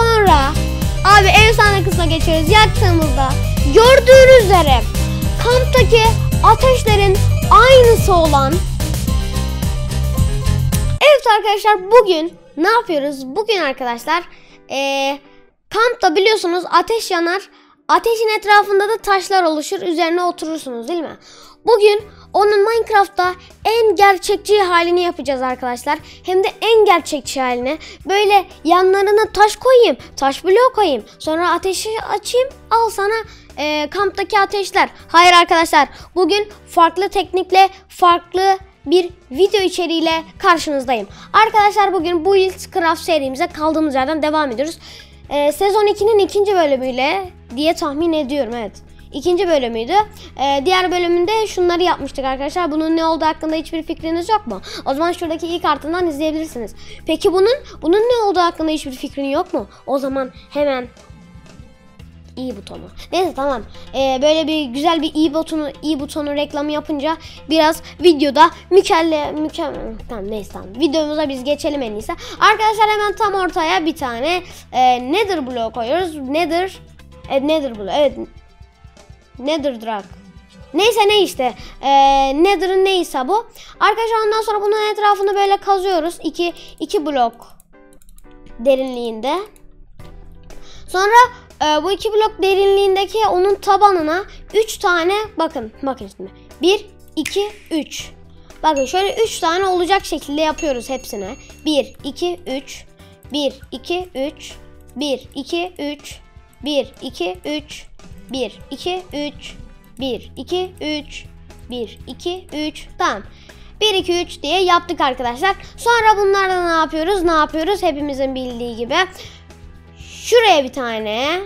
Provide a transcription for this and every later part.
sonra abi efsane kısma geçiyoruz. Yaktığımızda gördüğünüz üzere kamptaki ateşlerin aynısı olan Evet arkadaşlar bugün ne yapıyoruz? Bugün arkadaşlar eee kampta biliyorsunuz ateş yanar. Ateşin etrafında da taşlar oluşur. Üzerine oturursunuz değil mi? Bugün onun Minecraft'ta en gerçekçi halini yapacağız arkadaşlar. Hem de en gerçekçi halini. Böyle yanlarına taş koyayım. Taş bloğu koyayım. Sonra ateşi açayım. Al sana eee, kamptaki ateşler. Hayır arkadaşlar. Bugün farklı teknikle farklı bir video içeriğiyle karşınızdayım. Arkadaşlar bugün bu Craft serimize kaldığımız yerden devam ediyoruz. Ee, sezon 2'nin ikinci bölümüyle diye tahmin ediyorum evet. İkinci bölümüydü. Ee, diğer bölümünde şunları yapmıştık arkadaşlar. Bunun ne olduğu hakkında hiçbir fikriniz yok mu? O zaman şuradaki ilk artıından izleyebilirsiniz. Peki bunun bunun ne olduğu hakkında hiçbir fikrin yok mu? O zaman hemen i butonu. Neyse tamam. Ee, böyle bir güzel bir i butonu i butonu reklamı yapınca biraz videoda mükelle mükemmel tamam neyse tamam. Videomuza biz geçelim en iyisi. Arkadaşlar hemen tam ortaya bir tane e, Nether bloğu koyuyoruz. Nether e, Nether bloğu. Evet. Nether drag. Neyse ne işte. Ee, Nether'ın neyse bu. Arkadaşlar ondan sonra bunun etrafını böyle kazıyoruz. 2 2 blok derinliğinde. Sonra e, bu iki blok derinliğindeki onun tabanına 3 tane bakın bakın şimdi. 1 2 3. Bakın şöyle 3 tane olacak şekilde yapıyoruz hepsine. 1 2 3 1 2 3 1 2 3 1 2 3 1 2 3 1 2 3 1 2 3 tamam. 1 2 3 diye yaptık arkadaşlar. Sonra bunlardan ne yapıyoruz? Ne yapıyoruz? Hepimizin bildiği gibi Şuraya bir tane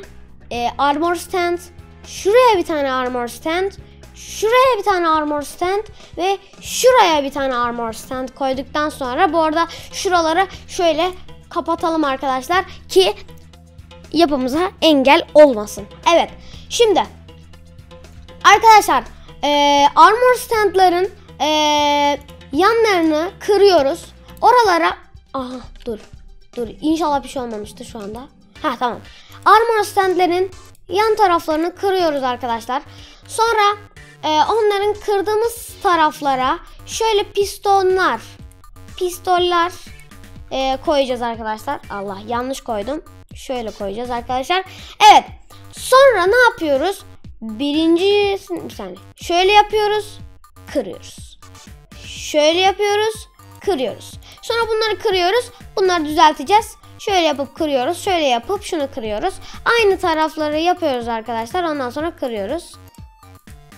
e, armor stand. Şuraya bir tane armor stand. Şuraya bir tane armor stand ve şuraya bir tane armor stand koyduktan sonra bu arada şuraları şöyle kapatalım arkadaşlar ki yapımıza engel olmasın. Evet. Şimdi arkadaşlar e, armor standların e, yanlarını kırıyoruz. Oralara aha dur dur inşallah bir şey olmamıştır şu anda. Ha tamam. Armor standlerin yan taraflarını kırıyoruz arkadaşlar. Sonra e, onların kırdığımız taraflara şöyle pistonlar, pistoller e, koyacağız arkadaşlar. Allah yanlış koydum. Şöyle koyacağız arkadaşlar. Evet. Sonra ne yapıyoruz? Birinci bir saniye. Şöyle yapıyoruz. Kırıyoruz. Şöyle yapıyoruz. Kırıyoruz. Sonra bunları kırıyoruz. Bunları düzelteceğiz. Şöyle yapıp kırıyoruz. Şöyle yapıp şunu kırıyoruz. Aynı tarafları yapıyoruz arkadaşlar. Ondan sonra kırıyoruz.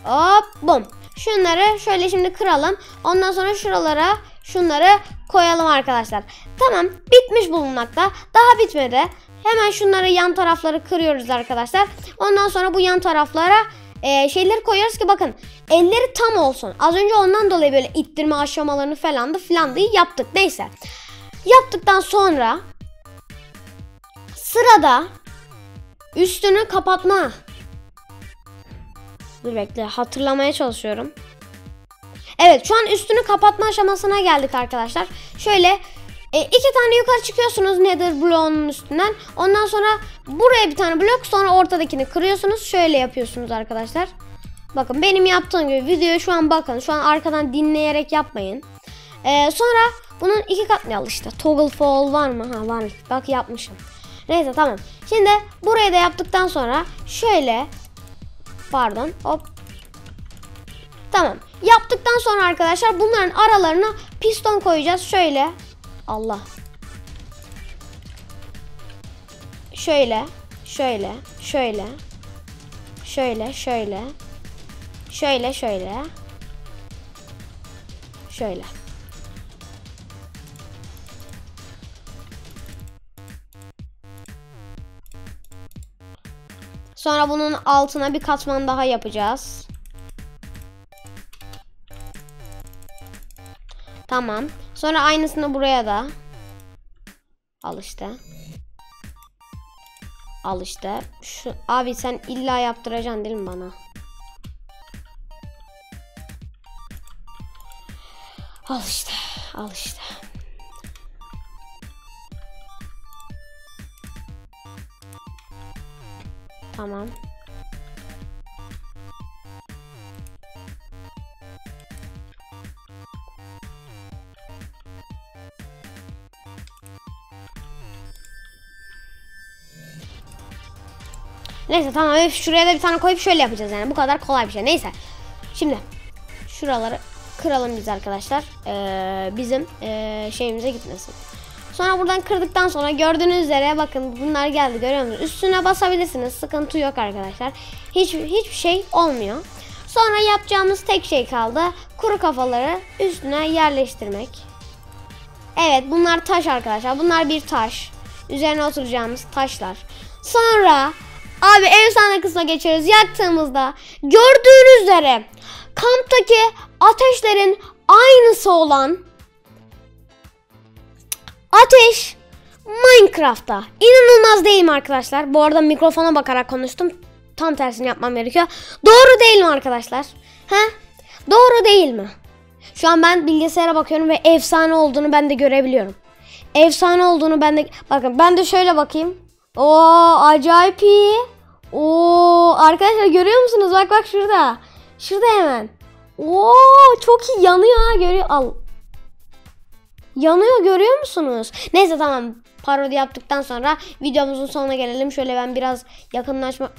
Hop bum. Şunları şöyle şimdi kıralım. Ondan sonra şuralara şunları koyalım arkadaşlar. Tamam bitmiş bulunmakta. Daha bitmedi. Hemen şunları yan tarafları kırıyoruz arkadaşlar. Ondan sonra bu yan taraflara e, şeyleri koyuyoruz ki bakın elleri tam olsun. Az önce ondan dolayı böyle ittirme aşamalarını falan da filan yaptık. Neyse. Yaptıktan sonra Sırada üstünü kapatma. Dur bekle hatırlamaya çalışıyorum. Evet şu an üstünü kapatma aşamasına geldik arkadaşlar. Şöyle e, iki tane yukarı çıkıyorsunuz nether bloğunun üstünden. Ondan sonra buraya bir tane blok sonra ortadakini kırıyorsunuz. Şöyle yapıyorsunuz arkadaşlar. Bakın benim yaptığım gibi videoyu şu an bakın. Şu an arkadan dinleyerek yapmayın. E, sonra bunun iki kat ne al işte. Toggle fall var mı? Ha varmış. Bak yapmışım. Neyse tamam. Şimdi burayı da yaptıktan sonra şöyle pardon hop Tamam. Yaptıktan sonra arkadaşlar bunların aralarına piston koyacağız. Şöyle. Allah. Şöyle, şöyle, şöyle. Şöyle, şöyle. Şöyle, şöyle. Şöyle. Sonra bunun altına bir katman daha yapacağız. Tamam. Sonra aynısını buraya da. Al işte. Al işte. Şu, abi sen illa yaptıracaksın değil mi bana? Al işte. Al işte. Tamam. Neyse tamam öf, şuraya da bir tane koyup şöyle yapacağız yani bu kadar kolay bir şey. Neyse. Şimdi şuraları kıralım biz arkadaşlar. Ee, bizim ee, şeyimize gitmesin. Sonra buradan kırdıktan sonra gördüğünüz üzere bakın bunlar geldi görüyor musunuz? Üstüne basabilirsiniz. Sıkıntı yok arkadaşlar. Hiç hiçbir şey olmuyor. Sonra yapacağımız tek şey kaldı. Kuru kafaları üstüne yerleştirmek. Evet bunlar taş arkadaşlar. Bunlar bir taş. Üzerine oturacağımız taşlar. Sonra abi efsane kısma geçiyoruz. Yaktığımızda gördüğünüz üzere kamptaki ateşlerin aynısı olan ateş Minecraft'ta. İnanılmaz değil mi arkadaşlar? Bu arada mikrofona bakarak konuştum. Tam tersini yapmam gerekiyor. Doğru değil mi arkadaşlar? He? Doğru değil mi? Şu an ben bilgisayara bakıyorum ve efsane olduğunu ben de görebiliyorum. Efsane olduğunu ben de... Bakın ben de şöyle bakayım. Oo acayip iyi. Oo arkadaşlar görüyor musunuz? Bak bak şurada. Şurada hemen. Oo çok iyi yanıyor ha görüyor. Al. Yanıyor görüyor musunuz? Neyse tamam parodi yaptıktan sonra videomuzun sonuna gelelim. Şöyle ben biraz yakınlaşma...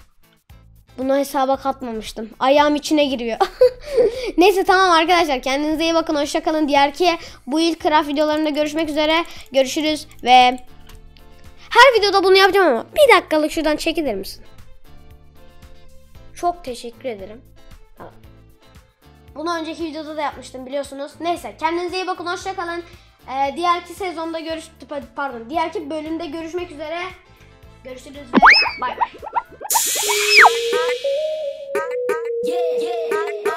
Bunu hesaba katmamıştım. Ayağım içine giriyor. Neyse tamam arkadaşlar kendinize iyi bakın. Hoşçakalın. Diğer ki bu ilk craft videolarında görüşmek üzere. Görüşürüz ve her videoda bunu yapacağım ama bir dakikalık şuradan çekilir misin? Çok teşekkür ederim. Bunu önceki videoda da yapmıştım biliyorsunuz. Neyse kendinize iyi bakın hoşçakalın. Ee, diğerki sezonda görüş pardon diğerki bölümde görüşmek üzere. Görüşürüz ve bay bay. Yeah, yeah.